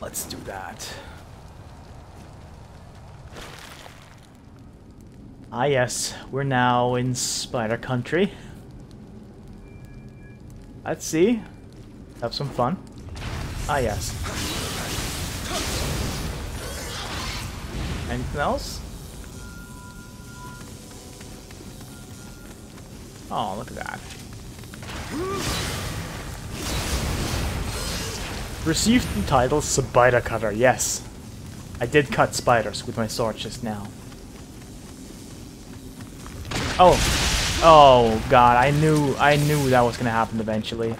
Let's do that. Ah yes, we're now in Spider Country. Let's see. Have some fun. Ah yes. Anything else? Oh, look at that. Received the title Spider Cutter, yes. I did cut spiders with my sword just now. Oh. Oh god, I knew I knew that was gonna happen eventually.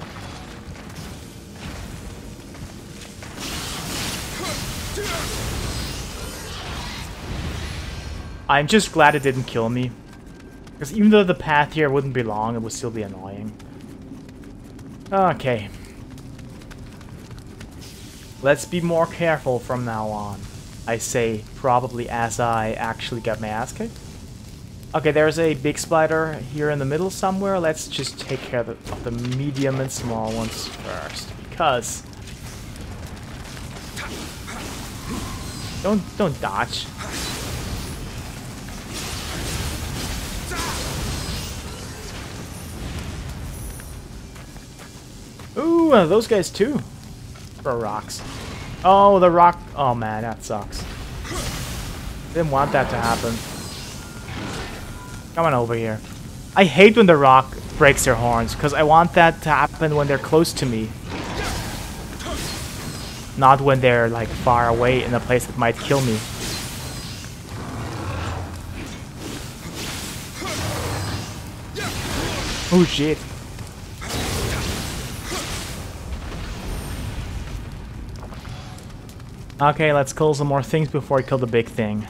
I'm just glad it didn't kill me. Because even though the path here wouldn't be long, it would still be annoying. Okay. Let's be more careful from now on. I say probably as I actually get my ass kicked. Okay, there's a big spider here in the middle somewhere. Let's just take care of the, medium and small ones first. Because... Don't, don't dodge. Ooh, those guys too. For rocks. Oh, the rock. Oh man, that sucks. Didn't want that to happen. Come on over here. I hate when the rock breaks their horns, because I want that to happen when they're close to me. Not when they're like far away in a place that might kill me. Oh shit. Okay, let's kill some more things before I kill the big thing.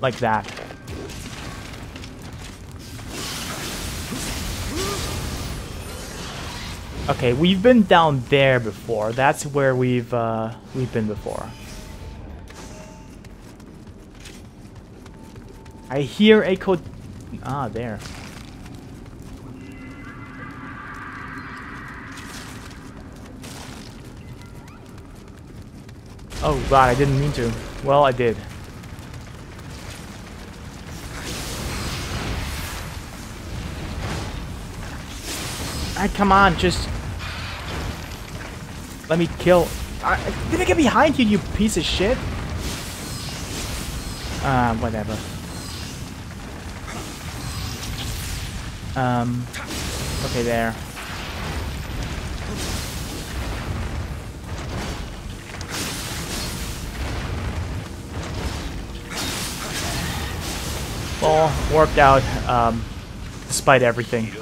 Like that. Okay, we've been down there before. That's where we've uh, we've been before. I hear a code. Ah, there. Oh god, I didn't mean to. Well, I did. Ah, come on, just... Let me kill... Uh, did I get behind you, you piece of shit? Uh, whatever. Um, okay, there. Well, worked out, um, despite everything.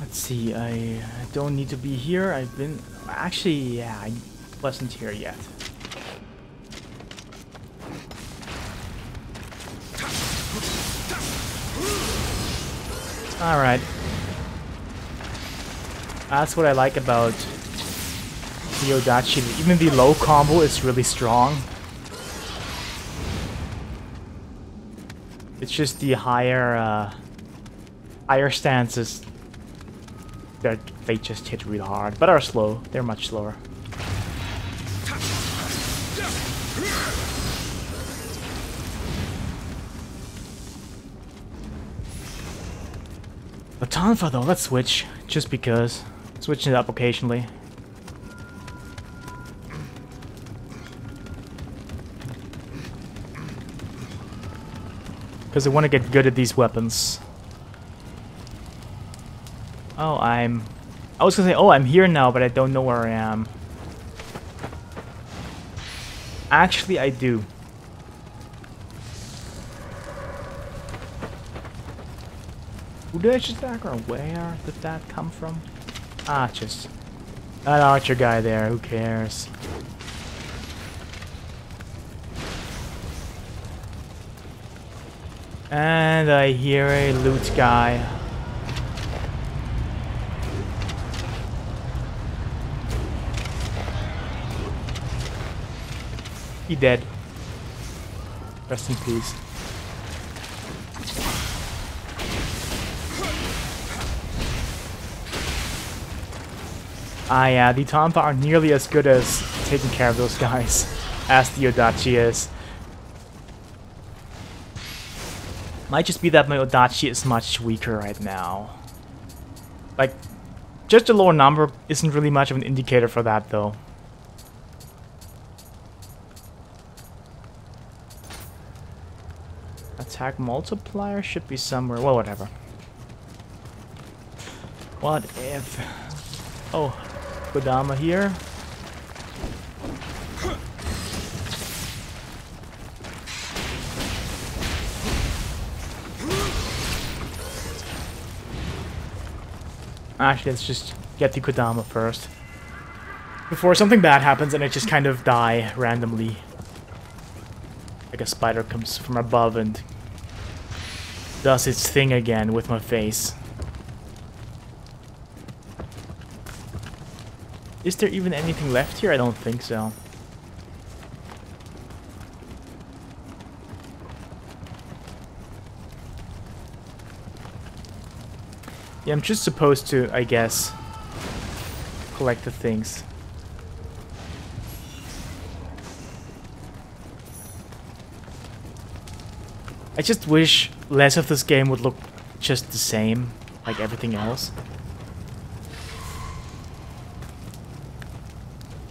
Let's see, I don't need to be here. I've been... Actually, yeah, I wasn't here yet. Alright. That's what I like about the Odachi. Even the low combo is really strong. It's just the higher, uh, higher stances that they just hit real hard, but are slow. They're much slower. Latanfa though, let's switch, just because. Switching it up occasionally. Because I want to get good at these weapons. Oh, I'm... I was gonna say, oh, I'm here now, but I don't know where I am. Actually, I do. Who did I just attack or where did that come from? Ah, just that archer guy there, who cares? And I hear a loot guy. He dead. Rest in peace. Ah yeah, the Tonfa aren't nearly as good as taking care of those guys as the Odachi is. Might just be that my Odachi is much weaker right now. Like, just a lower number isn't really much of an indicator for that though. Attack multiplier should be somewhere. Well, whatever. What if... Oh, Kodama here. Actually, let's just get the Kodama first. Before something bad happens and I just kind of die randomly. Like a spider comes from above and does its thing again with my face. Is there even anything left here? I don't think so. Yeah, I'm just supposed to, I guess, collect the things. I just wish less of this game would look just the same, like everything else.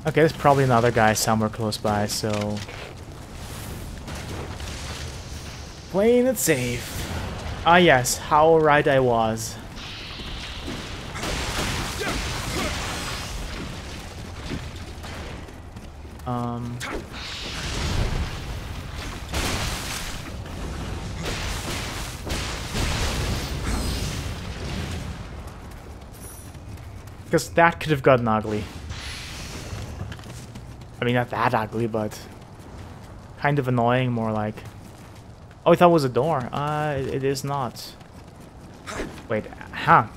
Okay, there's probably another guy somewhere close by, so... Playing it safe. Ah yes, how right I was. Um... Because that could have gotten ugly. I mean, not that ugly, but kind of annoying, more like. Oh, I thought it was a door. Uh, it is not. Wait, huh.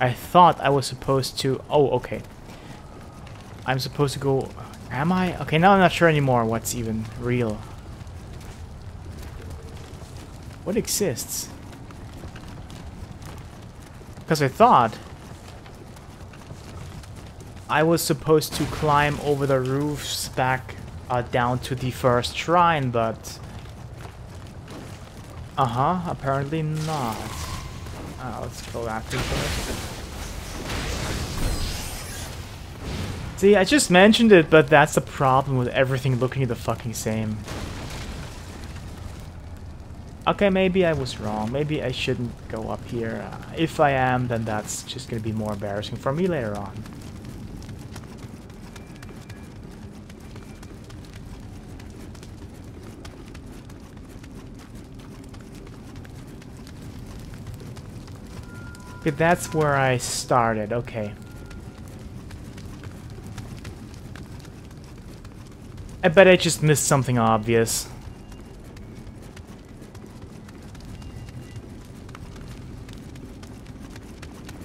I thought I was supposed to... Oh, okay. I'm supposed to go... Am I? Okay, now I'm not sure anymore what's even real. What exists? Because I thought I was supposed to climb over the roofs back uh, down to the first shrine, but... Uh-huh, apparently not. Uh, let's go after first. See, I just mentioned it, but that's the problem with everything looking the fucking same. Okay, maybe I was wrong. Maybe I shouldn't go up here. Uh, if I am, then that's just gonna be more embarrassing for me later on. That's where I started. Okay. I bet I just missed something obvious.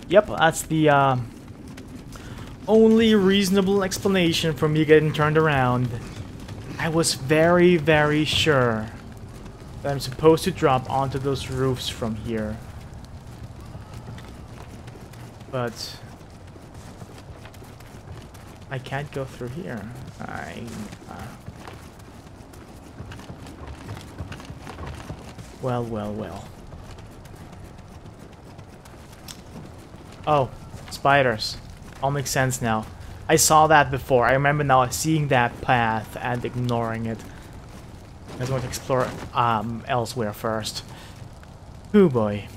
Yep, that's the uh, only reasonable explanation for me getting turned around. I was very, very sure that I'm supposed to drop onto those roofs from here. But I can't go through here. I uh, well, well, well. Oh, spiders. All makes sense now. I saw that before. I remember now seeing that path and ignoring it. I was going to explore um, elsewhere first. Oh boy.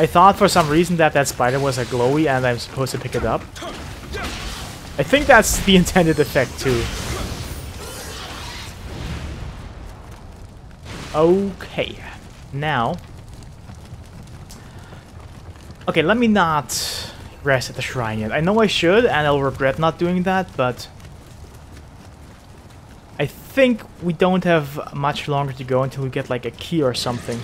I thought for some reason that that spider was a glowy and I'm supposed to pick it up. I think that's the intended effect too. Okay, now... Okay, let me not rest at the shrine yet. I know I should, and I'll regret not doing that, but... I think we don't have much longer to go until we get like a key or something.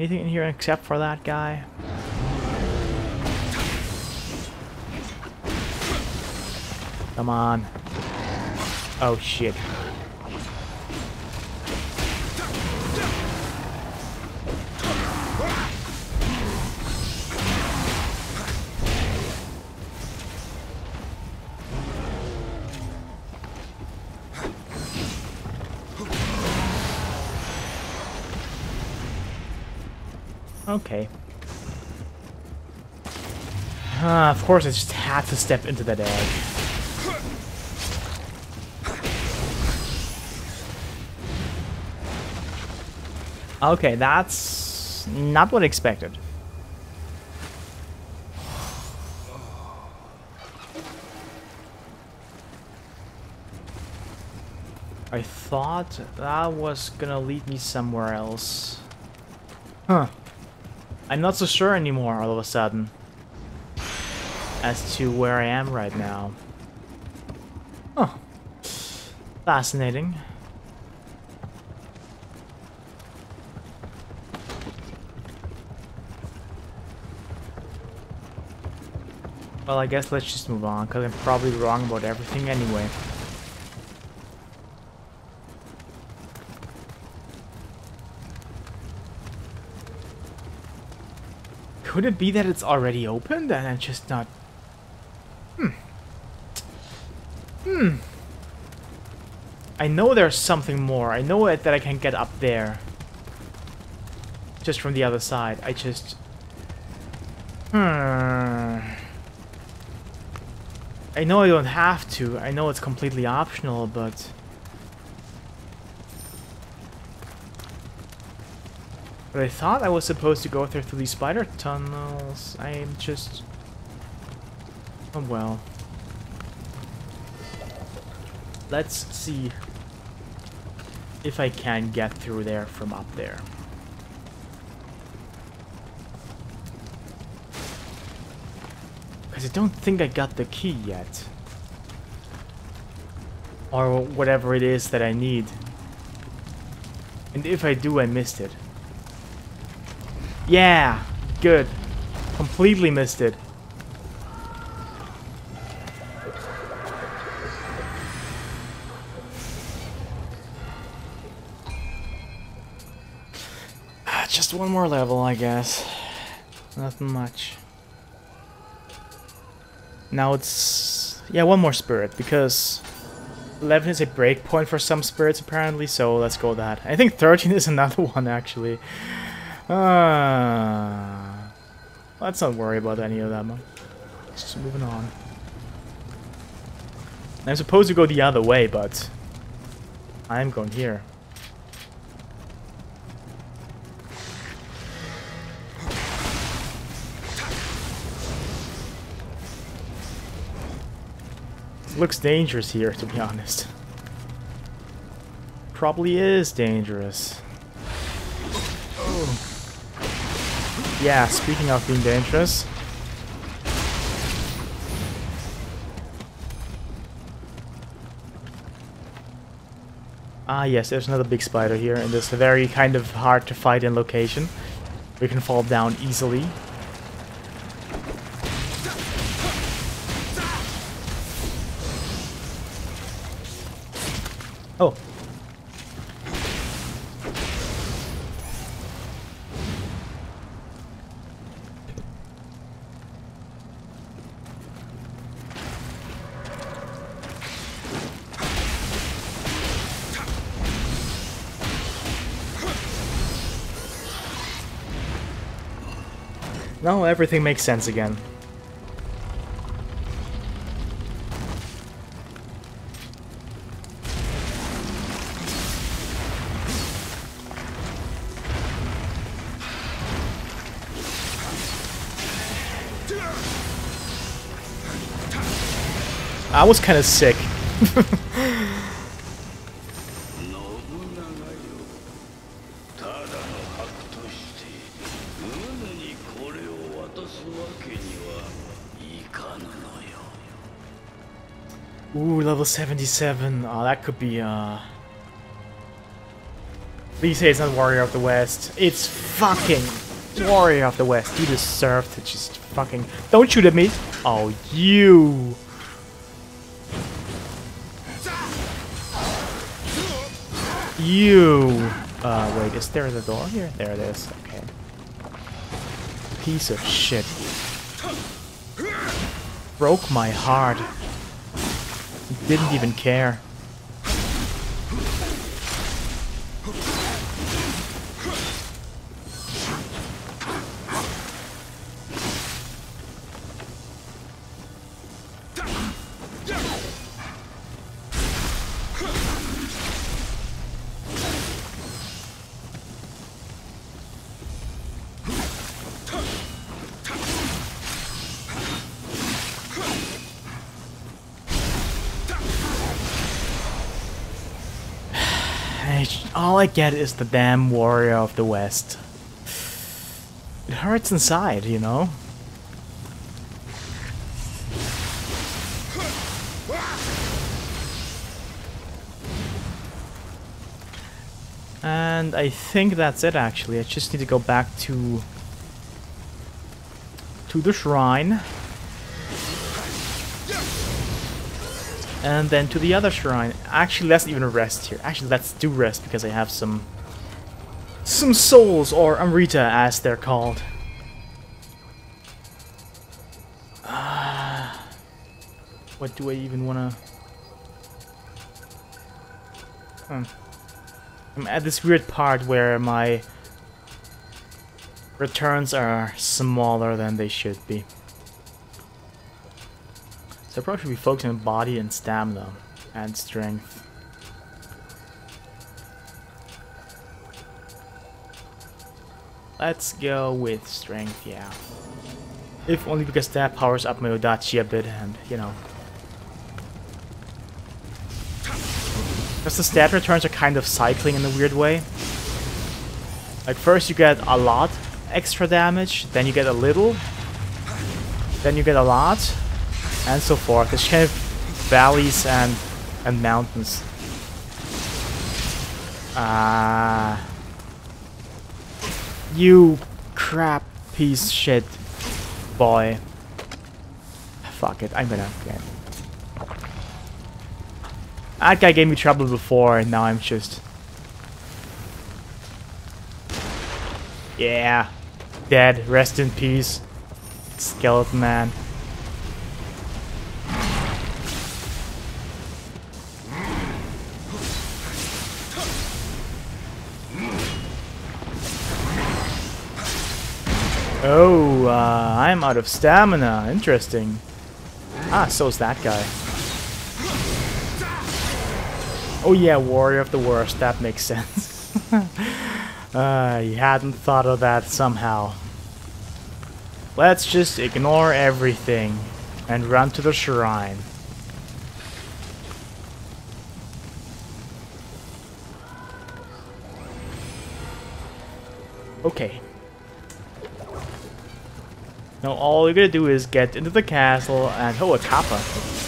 anything in here except for that guy? Come on. Oh shit. Okay. Uh, of course, I just had to step into that egg. Okay, that's not what I expected. I thought that was gonna lead me somewhere else. Huh. I'm not so sure anymore all of a sudden as to where I am right now. Oh, fascinating. Well, I guess let's just move on, because I'm probably wrong about everything anyway. Could it be that it's already opened and I'm just not... Hmm. Hmm. I know there's something more. I know it, that I can get up there. Just from the other side. I just... Hmm. I know I don't have to. I know it's completely optional, but... But I thought I was supposed to go through, through these spider tunnels. I'm just... Oh well. Let's see if I can get through there from up there. Because I don't think I got the key yet. Or whatever it is that I need. And if I do, I missed it. Yeah, good. Completely missed it. Ah, just one more level, I guess. Nothing much. Now it's... Yeah, one more spirit, because... 11 is a breakpoint for some spirits, apparently, so let's go that. I think 13 is another one, actually. Uh, let's not worry about any of that, them. Just moving on. I'm supposed to go the other way, but I'm going here. looks dangerous here, to be honest. Probably is dangerous. Oh. Yeah, speaking of being dangerous. Ah yes, there's another big spider here in this very kind of hard to fight in location. We can fall down easily. Oh, everything makes sense again. I was kind of sick. level 77. Oh, that could be, uh... Please say it's not Warrior of the West. It's fucking Warrior of the West. You deserve to just fucking... Don't shoot at me! Oh, you... You... Uh, wait, is there the door here? There it is. Okay. Piece of shit. Broke my heart. Didn't even care. Get is the damn warrior of the west. It hurts inside, you know? And I think that's it actually. I just need to go back to to the shrine. And then to the other shrine. Actually, let's even rest here. Actually, let's do rest because I have some... Some souls, or Amrita as they're called. Uh, what do I even wanna... Hmm. I'm at this weird part where my returns are smaller than they should be. So I probably should be focusing on body and stamina and strength. Let's go with strength, yeah. If only because that powers up my Odachi a bit and, you know. Because the stat returns are kind of cycling in a weird way. Like first you get a lot extra damage, then you get a little, then you get a lot, and so forth. It's kind of valleys and and mountains. Ah, uh, you crap piece of shit boy. Fuck it, I'm gonna. Yeah. That guy gave me trouble before, and now I'm just. Yeah, dead. Rest in peace, skeleton man. I'm out of stamina. Interesting. Ah, so's that guy. Oh yeah, Warrior of the Worst. That makes sense. uh, you hadn't thought of that somehow. Let's just ignore everything and run to the shrine. Okay. Now all you're gonna do is get into the castle and oh a kappa.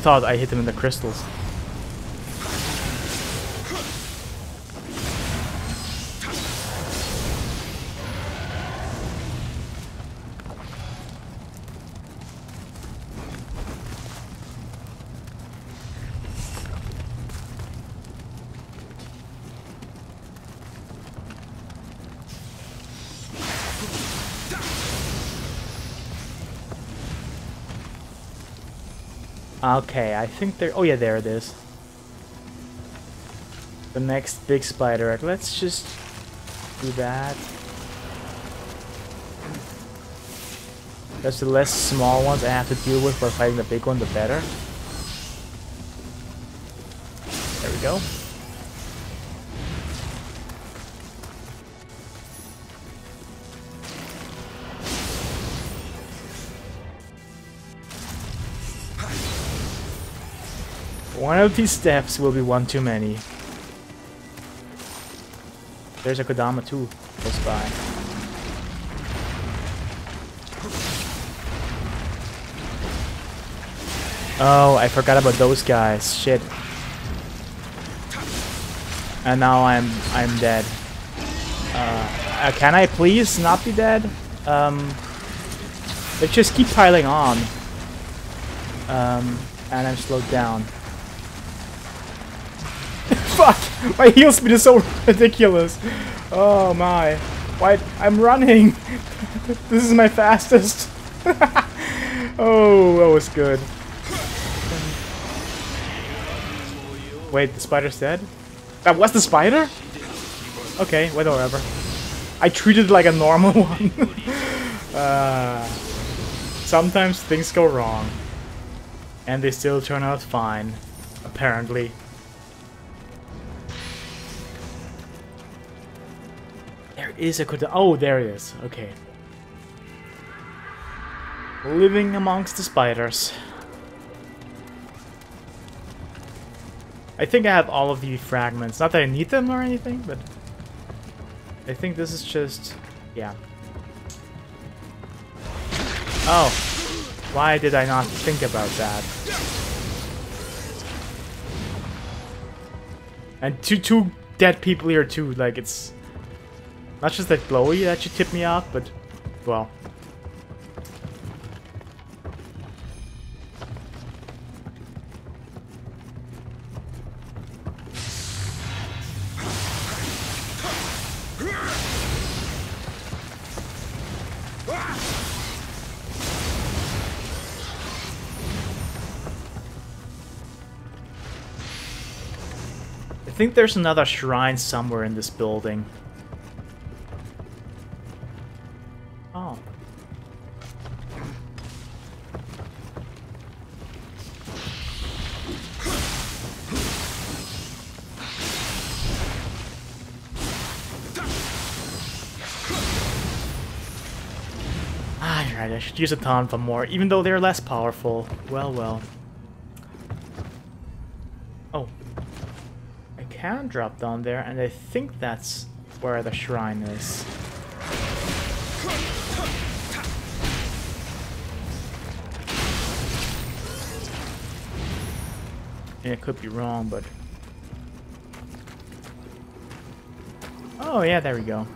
Thought I hit him in the crystals. Okay, I think there... Oh yeah, there it is. The next big spider. egg. Let's just do that. Because the less small ones I have to deal with while fighting the big one, the better. There we go. One of these steps will be one too many. There's a Kodama too close by. Oh, I forgot about those guys. Shit. And now I'm I'm dead. Uh, uh, can I please not be dead? Um, they just keep piling on. Um, and I'm slowed down. Fuck! My heal speed is so ridiculous. Oh my. Why? I'm running. this is my fastest. oh, that was good. Wait, the spider's dead? That was the spider? Okay, whatever. I treated it like a normal one. uh, sometimes things go wrong. And they still turn out fine. Apparently. There is a good. Oh, there it is. Okay. Living amongst the spiders. I think I have all of the fragments. Not that I need them or anything, but I think this is just... yeah. Oh. Why did I not think about that? And two two dead people here too, like it's not just that glowy that should tip me off, but well. I think there's another shrine somewhere in this building. Should use a Tonfa more, even though they're less powerful. Well, well. Oh. I can drop down there, and I think that's where the shrine is. Yeah, it could be wrong, but... Oh, yeah, there we go.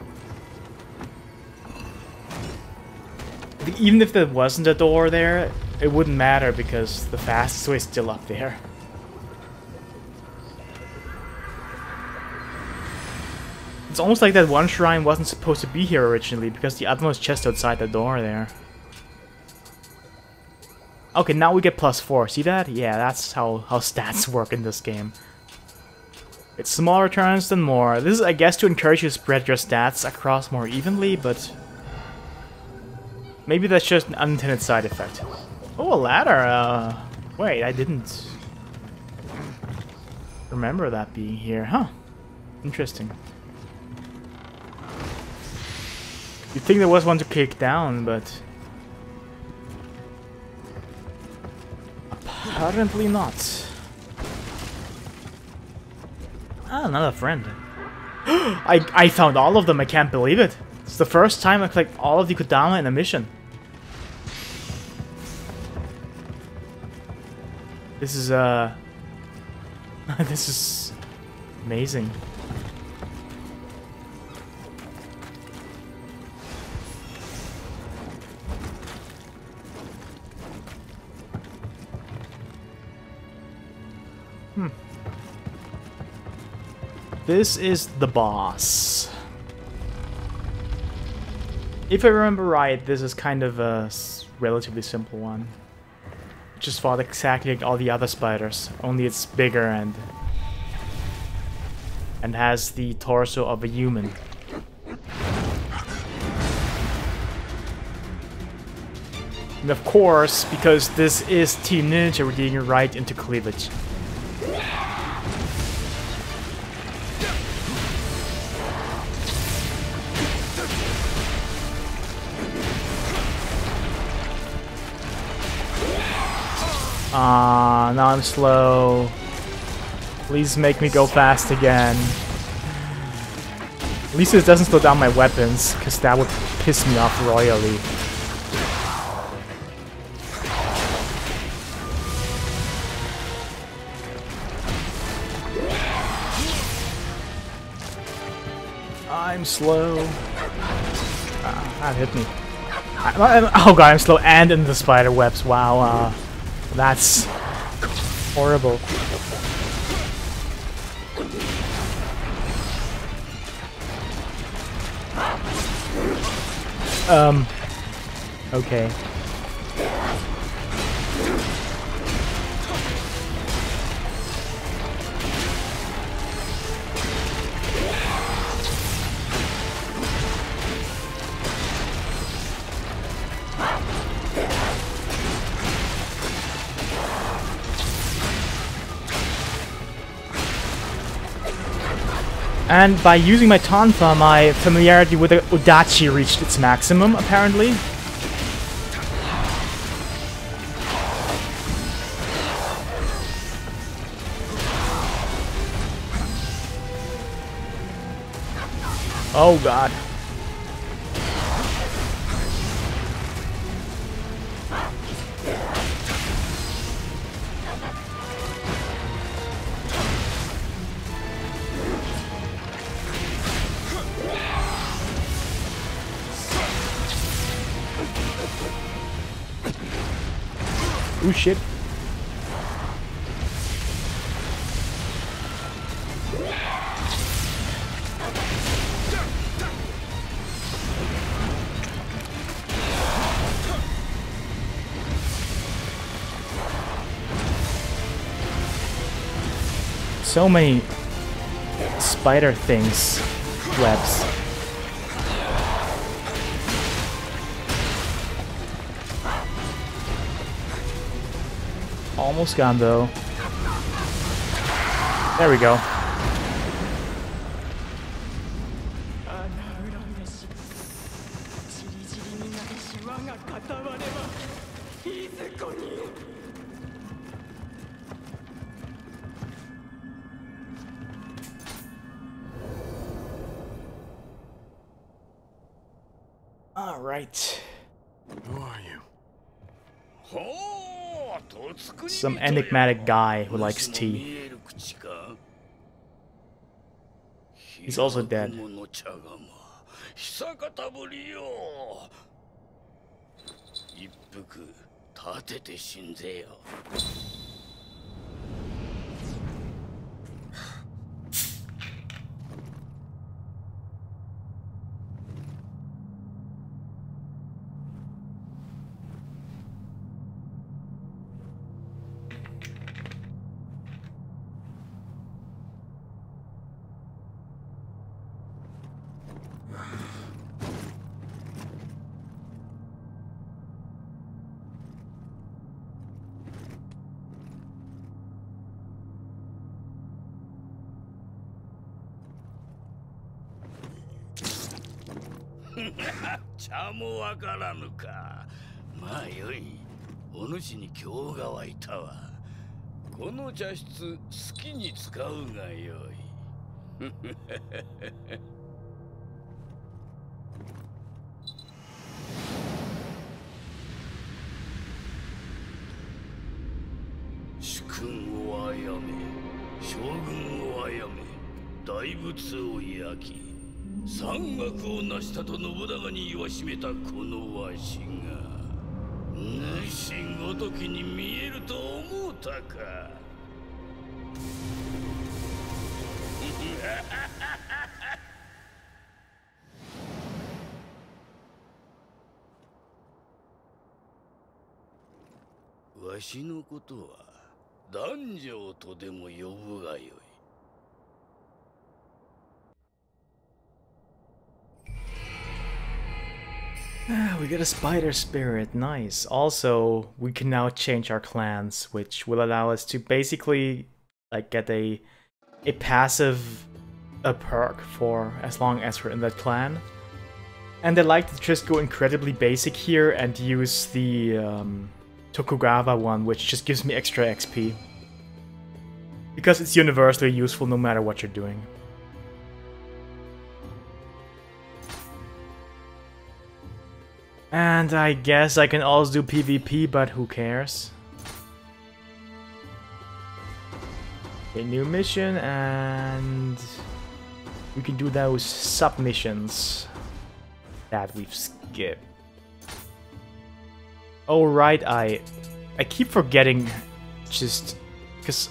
Even if there wasn't a door there, it wouldn't matter because the fastest way is still up there. It's almost like that one shrine wasn't supposed to be here originally, because the other just outside the door there. Okay, now we get plus 4. See that? Yeah, that's how, how stats work in this game. It's smaller turns than more. This is, I guess, to encourage you to spread your stats across more evenly, but... Maybe that's just an unintended side effect. Oh, a ladder! Uh, wait, I didn't... remember that being here. Huh. Interesting. You'd think there was one to kick down, but... Apparently not. Ah, another friend. I, I found all of them, I can't believe it. It's the first time I collect all of the Kodama in a mission. This is, uh... this is... amazing. This is the boss. If I remember right, this is kind of a relatively simple one. Just fought exactly like all the other spiders, only it's bigger and and has the torso of a human. And of course, because this is Team Ninja, we're getting right into cleavage. Ah, uh, now I'm slow. Please make me go fast again. At least it doesn't slow down my weapons, because that would piss me off royally. I'm slow. Uh, that hit me. I, oh god, I'm slow and in the spider webs. Wow, uh, that's horrible. Um, okay. And by using my Tonfa, my familiarity with the Odachi reached its maximum, apparently. Oh god. Ooh, shit. So many spider things, webs. Almost gone though. There we go. Enigmatic guy who likes tea. He's also dead. わからぬか。まあよい。お主に今日が湧いたわ。この茶室好きに使うがよい。主君をあやめ将軍をあやめ大仏を焼き。山岳を成したと信長に言わしめたこのわしが主ごときに見えると思うたか。わしのことは男女とでも呼ぶがよい。we get a spider spirit, nice. Also, we can now change our clans, which will allow us to basically like get a a passive a perk for as long as we're in that clan. And I like to just go incredibly basic here and use the um, Tokugawa one, which just gives me extra XP. Because it's universally useful no matter what you're doing. And I guess I can also do PvP, but who cares? A new mission, and we can do those submissions that we've skipped. Oh right, I I keep forgetting just because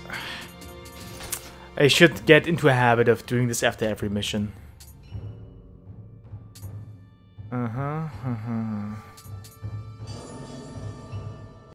I should get into a habit of doing this after every mission. Uh-huh, uh-huh.